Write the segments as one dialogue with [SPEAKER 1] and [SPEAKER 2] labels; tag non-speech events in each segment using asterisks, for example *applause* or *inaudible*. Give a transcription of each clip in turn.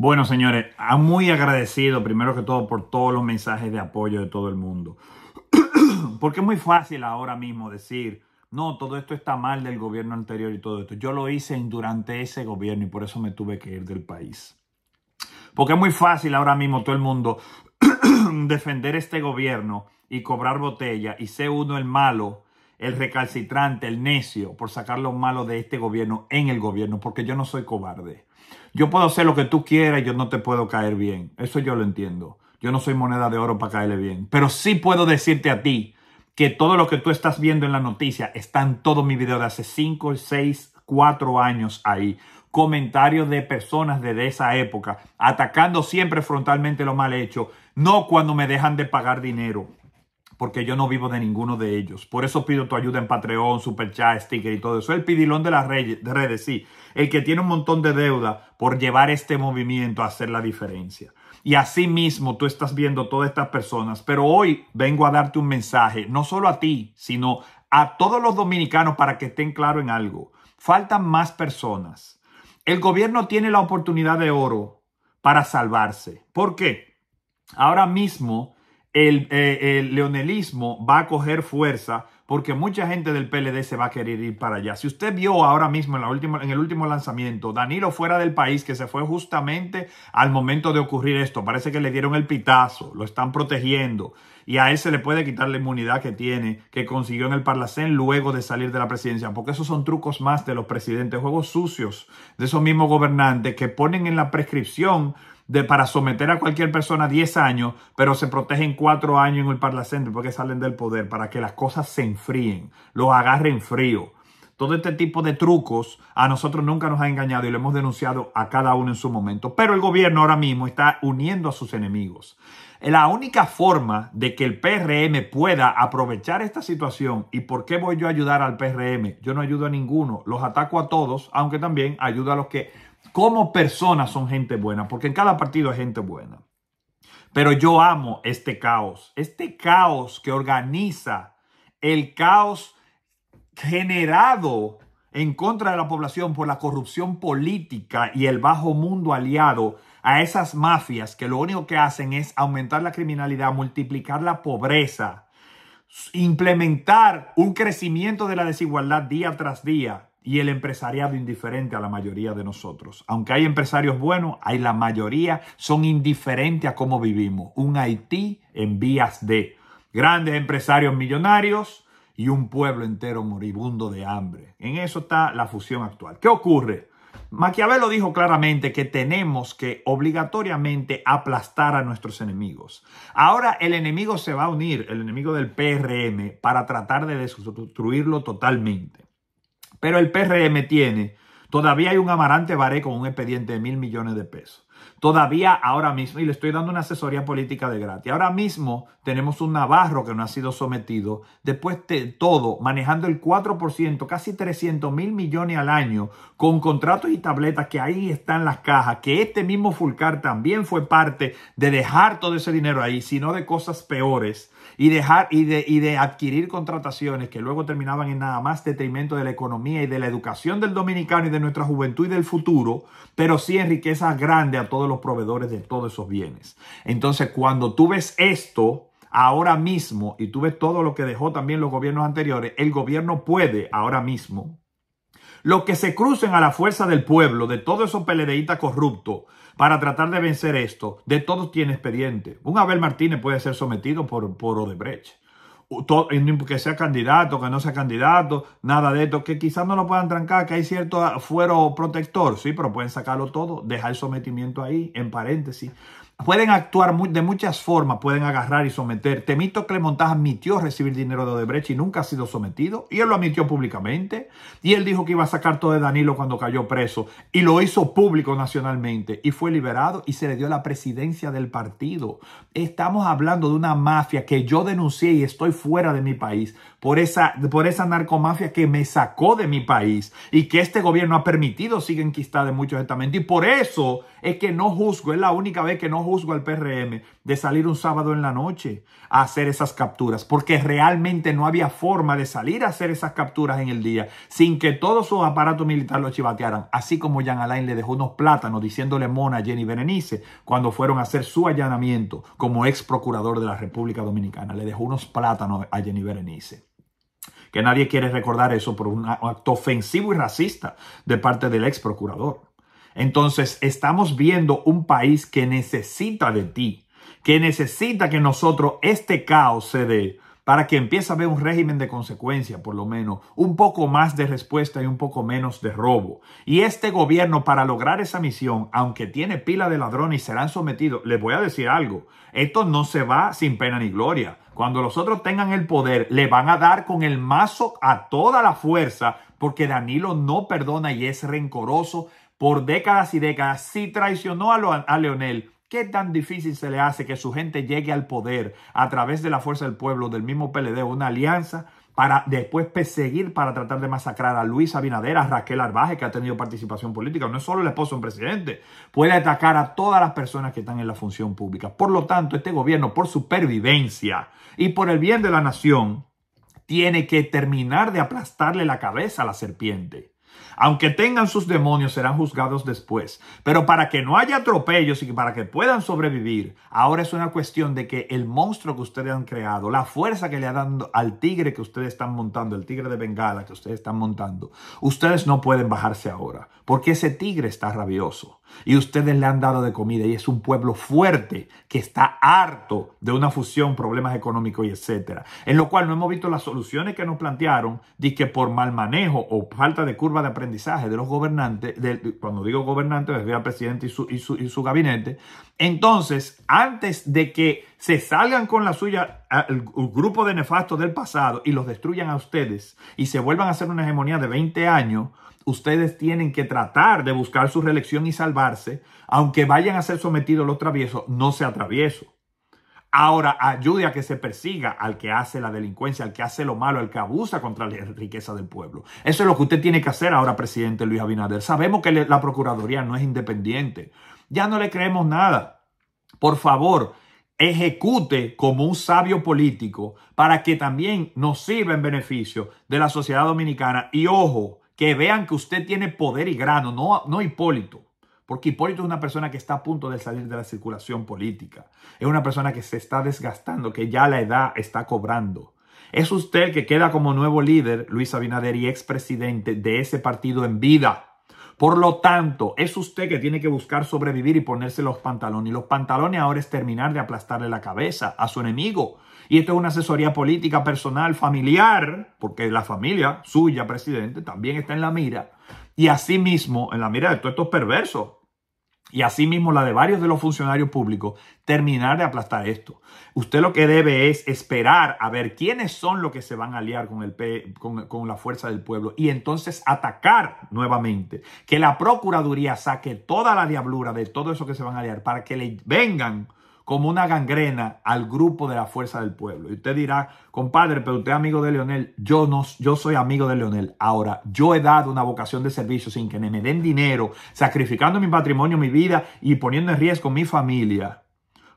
[SPEAKER 1] Bueno, señores, muy agradecido primero que todo por todos los mensajes de apoyo de todo el mundo. *clears throat* Porque es muy fácil ahora mismo decir, no, todo esto está mal del gobierno anterior y todo esto. Yo lo hice durante ese gobierno y por eso me tuve que ir del país. Porque es muy fácil ahora mismo todo el mundo *clears throat* defender este gobierno y cobrar botella y ser uno el malo, el recalcitrante, el necio, por sacar lo malo de este gobierno en el gobierno, porque yo no soy cobarde. Yo puedo hacer lo que tú quieras y yo no te puedo caer bien. Eso yo lo entiendo. Yo no soy moneda de oro para caerle bien. Pero sí puedo decirte a ti que todo lo que tú estás viendo en la noticia está en todo mi video de hace 5, 6, 4 años ahí. Comentarios de personas de esa época atacando siempre frontalmente lo mal hecho, no cuando me dejan de pagar dinero porque yo no vivo de ninguno de ellos. Por eso pido tu ayuda en Patreon, Superchat, sticker y todo eso. El pidilón de las redes, sí. El que tiene un montón de deuda por llevar este movimiento a hacer la diferencia. Y así mismo tú estás viendo todas estas personas. Pero hoy vengo a darte un mensaje, no solo a ti, sino a todos los dominicanos para que estén claros en algo. Faltan más personas. El gobierno tiene la oportunidad de oro para salvarse. ¿Por qué? Ahora mismo eh, el, leonelismo va a coger fuerza porque mucha gente del PLD se va a querer ir para allá. Si usted vio ahora mismo en, en el último lanzamiento, Danilo fuera del país, que se fue justamente al momento de ocurrir esto, parece que le dieron el pitazo, lo están protegiendo y a él se le puede quitar la inmunidad que tiene, que consiguió en el Parlacén luego de salir de la presidencia, porque esos son trucos más de los presidentes, juegos sucios de esos mismos gobernantes que ponen en la prescripción de, para someter a cualquier persona 10 años, pero se protegen 4 años en el Parlacén porque salen del poder, para que las cosas se enfríen, los agarren frío. Todo este tipo de trucos a nosotros nunca nos ha engañado y lo hemos denunciado a cada uno en su momento. Pero el gobierno ahora mismo está uniendo a sus enemigos. La única forma de que el PRM pueda aprovechar esta situación y por qué voy yo a ayudar al PRM, yo no ayudo a ninguno, los ataco a todos, aunque también ayudo a los que como personas son gente buena, porque en cada partido hay gente buena. Pero yo amo este caos, este caos que organiza el caos generado en contra de la población por la corrupción política y el bajo mundo aliado a esas mafias que lo único que hacen es aumentar la criminalidad, multiplicar la pobreza, implementar un crecimiento de la desigualdad día tras día y el empresariado indiferente a la mayoría de nosotros. Aunque hay empresarios buenos, hay la mayoría son indiferentes a cómo vivimos. Un Haití en vías de grandes empresarios millonarios y un pueblo entero moribundo de hambre. En eso está la fusión actual. ¿Qué ocurre? Maquiavelo dijo claramente que tenemos que obligatoriamente aplastar a nuestros enemigos. Ahora el enemigo se va a unir, el enemigo del PRM, para tratar de destruirlo totalmente. Pero el PRM tiene, todavía hay un amarante Baré con un expediente de mil millones de pesos. Todavía ahora mismo, y le estoy dando una asesoría política de gratis, ahora mismo tenemos un Navarro que no ha sido sometido, después de todo, manejando el 4%, casi 300 mil millones al año, con contratos y tabletas que ahí están las cajas, que este mismo Fulcar también fue parte de dejar todo ese dinero ahí, sino de cosas peores y dejar y de, y de adquirir contrataciones que luego terminaban en nada más detrimento de la economía y de la educación del dominicano y de nuestra juventud y del futuro, pero sí en riqueza grande a todos los proveedores de todos esos bienes. Entonces, cuando tú ves esto, ahora mismo, y tú ves todo lo que dejó también los gobiernos anteriores, el gobierno puede ahora mismo los que se crucen a la fuerza del pueblo, de todos esos peledeístas corruptos, para tratar de vencer esto, de todos tiene expediente. Un Abel Martínez puede ser sometido por, por Odebrecht. Que sea candidato, que no sea candidato, nada de esto, que quizás no lo puedan trancar, que hay cierto fuero protector, sí, pero pueden sacarlo todo, dejar el sometimiento ahí, en paréntesis. Pueden actuar de muchas formas, pueden agarrar y someter. Temito Clemontas admitió recibir dinero de Odebrecht y nunca ha sido sometido. Y él lo admitió públicamente. Y él dijo que iba a sacar todo de Danilo cuando cayó preso. Y lo hizo público nacionalmente. Y fue liberado y se le dio la presidencia del partido. Estamos hablando de una mafia que yo denuncié y estoy fuera de mi país. Por esa, por esa narcomafia que me sacó de mi país. Y que este gobierno ha permitido sigue enquistada en muchos estamentos. Y por eso es que no juzgo, es la única vez que no juzgo al PRM de salir un sábado en la noche a hacer esas capturas, porque realmente no había forma de salir a hacer esas capturas en el día sin que todo su aparato militar lo chivatearan, así como Jean Alain le dejó unos plátanos diciéndole mona a Jenny Berenice cuando fueron a hacer su allanamiento como ex procurador de la República Dominicana, le dejó unos plátanos a Jenny Berenice que nadie quiere recordar eso por un acto ofensivo y racista de parte del ex procurador. Entonces, estamos viendo un país que necesita de ti, que necesita que nosotros este caos se dé para que empiece a haber un régimen de consecuencia, por lo menos, un poco más de respuesta y un poco menos de robo. Y este gobierno, para lograr esa misión, aunque tiene pila de ladrones y serán sometidos, les voy a decir algo, esto no se va sin pena ni gloria. Cuando los otros tengan el poder, le van a dar con el mazo a toda la fuerza, porque Danilo no perdona y es rencoroso por décadas y décadas. Si traicionó a, Leonel, ¿Qué tan difícil se le hace que su gente llegue al poder a través de la fuerza del pueblo, del mismo PLD, una alianza para después perseguir para tratar de masacrar a Luis Abinader, a Raquel Arbaje, que ha tenido participación política, no es solo el esposo un presidente, puede atacar a todas las personas que están en la función pública. Por lo tanto, este gobierno, por supervivencia y por el bien de la nación, tiene que terminar de aplastarle la cabeza a la serpiente. Aunque tengan sus demonios, serán juzgados después. Pero para que no haya atropellos y para que puedan sobrevivir, ahora es una cuestión de que el monstruo que ustedes han creado, la fuerza que le ha dado al tigre que ustedes están montando, el tigre de Bengala que ustedes están montando, ustedes no pueden bajarse ahora, porque ese tigre está rabioso y ustedes le han dado de comida y es un pueblo fuerte que está harto de una fusión, problemas económicos y etcétera. En lo cual no hemos visto las soluciones que nos plantearon de que por mal manejo o falta de curva de aprendizaje de los gobernantes, cuando digo gobernantes, me al presidente y su, y, su, y su gabinete. Entonces, antes de que se salgan con la suya el grupo de nefastos del pasado y los destruyan a ustedes y se vuelvan a hacer una hegemonía de 20 años, ustedes tienen que tratar de buscar su reelección y salvarse, aunque vayan a ser sometidos los traviesos, no sea travieso. Ahora ayude a que se persiga al que hace la delincuencia, al que hace lo malo, al que abusa contra la riqueza del pueblo. Eso es lo que usted tiene que hacer ahora, presidente Luis Abinader. Sabemos que la Procuraduría no es independiente. Ya no le creemos nada. Por favor, ejecute como un sabio político para que también nos sirva en beneficio de la sociedad dominicana. Y ojo, que vean que usted tiene poder y grano, no, no Hipólito. Porque Hipólito es una persona que está a punto de salir de la circulación política. Es una persona que se está desgastando, que ya la edad está cobrando. Es usted que queda como nuevo líder, Luis Abinader, y expresidente de ese partido en vida. Por lo tanto, es usted que tiene que buscar sobrevivir y ponerse los pantalones. Y los pantalones ahora es terminar de aplastarle la cabeza a su enemigo. Y esto es una asesoría política, personal, familiar, porque la familia suya, presidente, también está en la mira. Y asimismo, en la mira de todos estos perversos. Y asimismo la de varios de los funcionarios públicos, terminar de aplastar esto. Usted lo que debe es esperar a ver quiénes son los que se van a aliar con, el con, con la fuerza del pueblo y entonces atacar nuevamente. Que la Procuraduría saque toda la diablura de todo eso que se van a aliar para que le vengan como una gangrena al grupo de la fuerza del pueblo. Y usted dirá, compadre, pero usted es amigo de Leonel. Yo no, yo soy amigo de Leonel. Ahora, yo he dado una vocación de servicio sin que me den dinero, sacrificando mi patrimonio, mi vida y poniendo en riesgo mi familia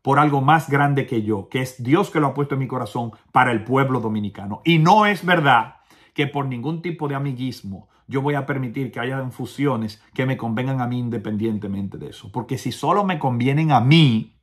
[SPEAKER 1] por algo más grande que yo, que es Dios que lo ha puesto en mi corazón para el pueblo dominicano. Y no es verdad que por ningún tipo de amiguismo yo voy a permitir que haya fusiones que me convengan a mí independientemente de eso. Porque si solo me convienen a mí,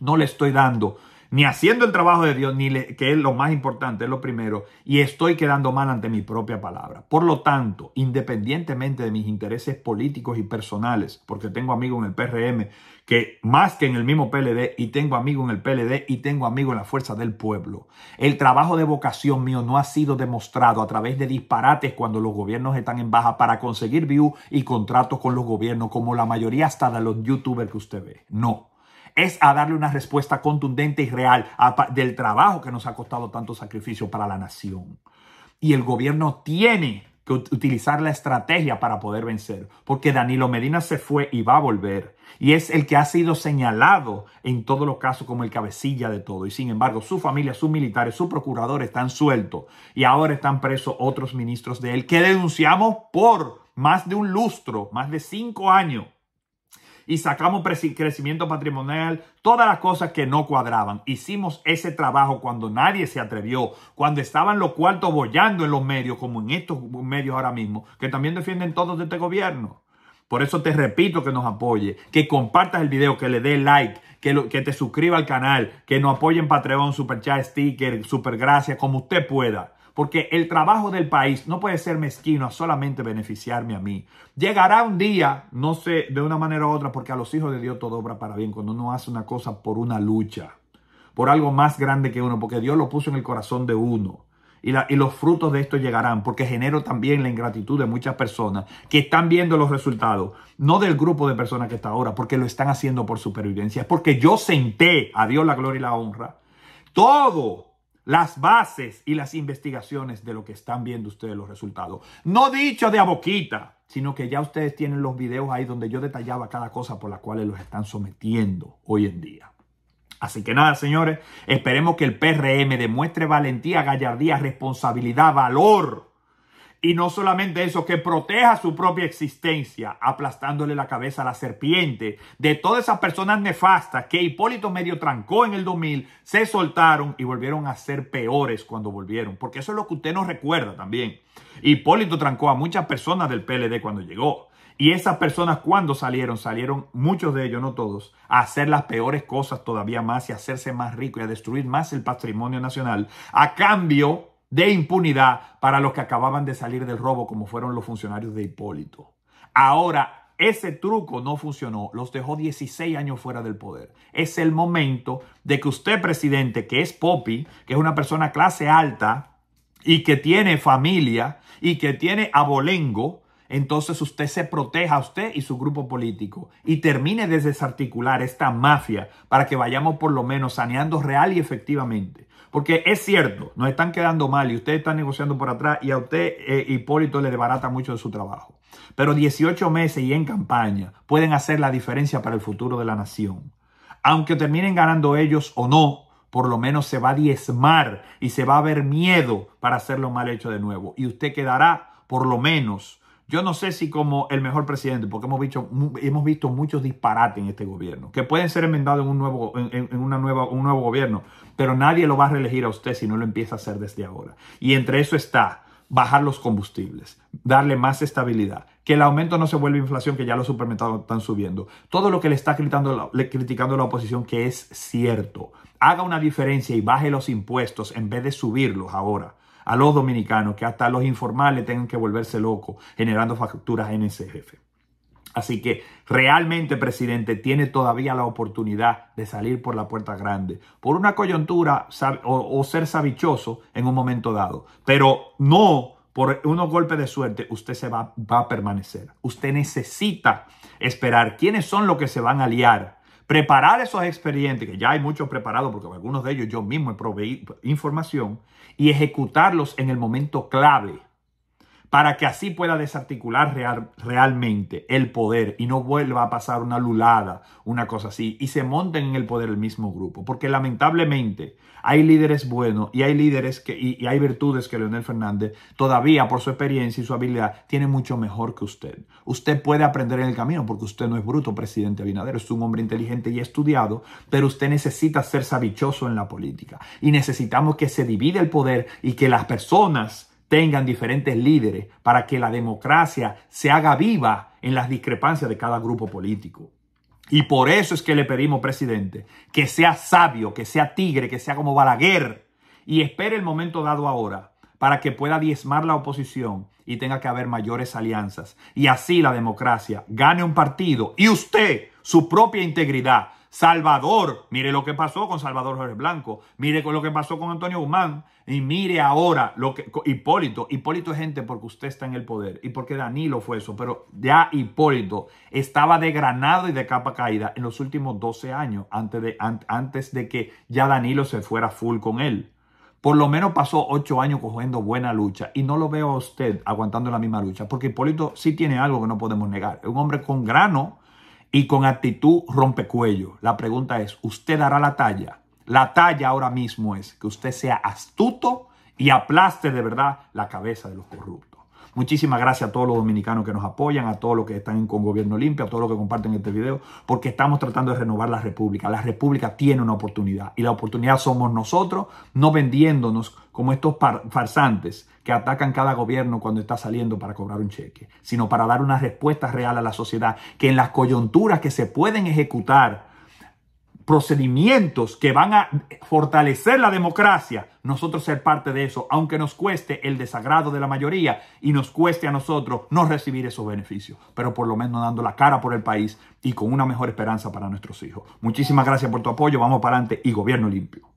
[SPEAKER 1] no le estoy dando ni haciendo el trabajo de Dios, ni que es lo más importante, es lo primero, y estoy quedando mal ante mi propia palabra. Por lo tanto, independientemente de mis intereses políticos y personales, porque tengo amigos en el PRM que más que en el mismo PLD, y tengo amigos en el PLD y tengo amigos en la fuerza del pueblo, el trabajo de vocación mío no ha sido demostrado a través de disparates cuando los gobiernos están en baja para conseguir view y contratos con los gobiernos, como la mayoría hasta de los youtubers que usted ve. No es a darle una respuesta contundente y real del trabajo que nos ha costado tanto sacrificio para la nación. Y el gobierno tiene que utilizar la estrategia para poder vencer, porque Danilo Medina se fue y va a volver, y es el que ha sido señalado en todos los casos como el cabecilla de todo, y sin embargo su familia, sus militares, su procurador están sueltos, y ahora están presos otros ministros de él que denunciamos por más de un lustro, más de cinco años, y sacamos crecimiento patrimonial, todas las cosas que no cuadraban. Hicimos ese trabajo cuando nadie se atrevió, cuando estaban los cuartos bollando en los medios, como en estos medios ahora mismo, que también defienden todos de este gobierno. Por eso te repito que nos apoye, que compartas el video, que le dé like, que, que te suscriba al canal, que nos apoye en Patreon, Super Chat, Sticker, Super Gracias, como usted pueda. Porque el trabajo del país no puede ser mezquino a solamente beneficiarme a mí. Llegará un día, no sé, de una manera u otra, porque a los hijos de Dios todo obra para bien, cuando uno hace una cosa por una lucha, por algo más grande que uno, porque Dios lo puso en el corazón de uno. Y, los frutos de esto llegarán, porque genero también la ingratitud de muchas personas que están viendo los resultados, no del grupo de personas que está ahora, porque lo están haciendo por supervivencia, es porque yo senté, a Dios la gloria y la honra, todo las bases y las investigaciones de lo que están viendo ustedes los resultados. No dicho de a boquita, sino que ya ustedes tienen los videos ahí donde yo detallaba cada cosa por la cual los están sometiendo hoy en día. Así que nada, señores, esperemos que el PRM demuestre valentía, gallardía, responsabilidad, valor. Y no solamente eso, que proteja su propia existencia, aplastándole la cabeza a la serpiente de todas esas personas nefastas que Hipólito medio trancó en el 2000, se soltaron y volvieron a ser peores cuando volvieron. Porque eso es lo que usted nos recuerda también. Hipólito trancó a muchas personas del PLD cuando llegó. Y esas personas cuando salieron, salieron muchos de ellos, no todos, a hacer las peores cosas todavía más y a hacerse más rico y a destruir más el patrimonio nacional a cambio de impunidad para los que acababan de salir del robo como fueron los funcionarios de Hipólito. Ahora, ese truco no funcionó, los dejó 16 años fuera del poder. Es el momento de que usted, presidente, que es Poppy, que es una persona clase alta y que tiene familia y que tiene abolengo, entonces usted se proteja a usted y su grupo político y termine de desarticular esta mafia para que vayamos por lo menos saneando real y efectivamente. Porque es cierto, nos están quedando mal y usted está negociando por atrás y a usted, eh, Hipólito, le debarata mucho de su trabajo. Pero 18 meses y en campaña pueden hacer la diferencia para el futuro de la nación. Aunque terminen ganando ellos o no, por lo menos se va a diezmar y se va a ver miedo para hacerlo mal hecho de nuevo. Y usted quedará, por lo menos, yo no sé si como el mejor presidente, porque hemos visto, hemos visto muchos disparates en este gobierno, que pueden ser enmendados en un nuevo, en, una nueva, un nuevo gobierno, pero nadie lo va a reelegir a usted si no lo empieza a hacer desde ahora. Y entre eso está bajar los combustibles, darle más estabilidad, que el aumento no se vuelva inflación, que ya los supermercados están subiendo. Todo lo que le está criticando, criticando la oposición, que es cierto. Haga una diferencia y baje los impuestos en vez de subirlos ahora a los dominicanos, que hasta los informales tengan que volverse locos generando facturas NSF. Así que realmente, presidente, tiene todavía la oportunidad de salir por la puerta grande, por una coyuntura o, ser sabichoso en un momento dado, pero no por unos golpes de suerte, usted se va, va a permanecer. Usted necesita esperar quiénes son los que se van a aliar preparar esos expedientes, que ya hay muchos preparados, porque algunos de ellos yo mismo he proveído información, y ejecutarlos en el momento clave para que así pueda desarticular realmente el poder y no vuelva a pasar una lulada, una cosa así, y se monten en el poder el mismo grupo. Porque lamentablemente hay líderes buenos y hay líderes que, y, hay virtudes que Leonel Fernández todavía por su experiencia y su habilidad tiene mucho mejor que usted. Usted puede aprender en el camino porque usted no es bruto, presidente Abinader, es un hombre inteligente y estudiado, pero usted necesita ser sabichoso en la política. Y necesitamos que se divide el poder y que las personas tengan diferentes líderes para que la democracia se haga viva en las discrepancias de cada grupo político. Y por eso es que le pedimos, presidente, que sea sabio, que sea tigre, que sea como Balaguer y espere el momento dado ahora para que pueda diezmar la oposición y tenga que haber mayores alianzas. Y así la democracia gane un partido y usted, su propia integridad, Salvador, mire lo que pasó con Salvador Jorge Blanco, mire lo que pasó con Antonio Guzmán y mire ahora lo que Hipólito, Hipólito es gente porque usted está en el poder y porque Danilo fue eso, pero ya Hipólito estaba de granado y de capa caída en los últimos 12 años antes de, antes de que ya Danilo se fuera full con él. Por lo menos pasó ocho años cogiendo buena lucha y no lo veo a usted aguantando la misma lucha, porque Hipólito sí tiene algo que no podemos negar. Es un hombre con grano, y con actitud rompecuello. La pregunta es, ¿usted dará la talla? La talla ahora mismo es que usted sea astuto y aplaste de verdad la cabeza de los corruptos. Muchísimas gracias a todos los dominicanos que nos apoyan, a todos los que están con Gobierno Limpio, a todos los que comparten este video, porque estamos tratando de renovar la República. La República tiene una oportunidad y la oportunidad somos nosotros, no vendiéndonos como estos farsantes que atacan cada gobierno cuando está saliendo para cobrar un cheque, sino para dar una respuesta real a la sociedad que en las coyunturas que se pueden ejecutar procedimientos que van a fortalecer la democracia, nosotros ser parte de eso, aunque nos cueste el desagrado de la mayoría y nos cueste a nosotros no recibir esos beneficios, pero por lo menos dando la cara por el país y con una mejor esperanza para nuestros hijos. Muchísimas gracias por tu apoyo, vamos para adelante y gobierno limpio.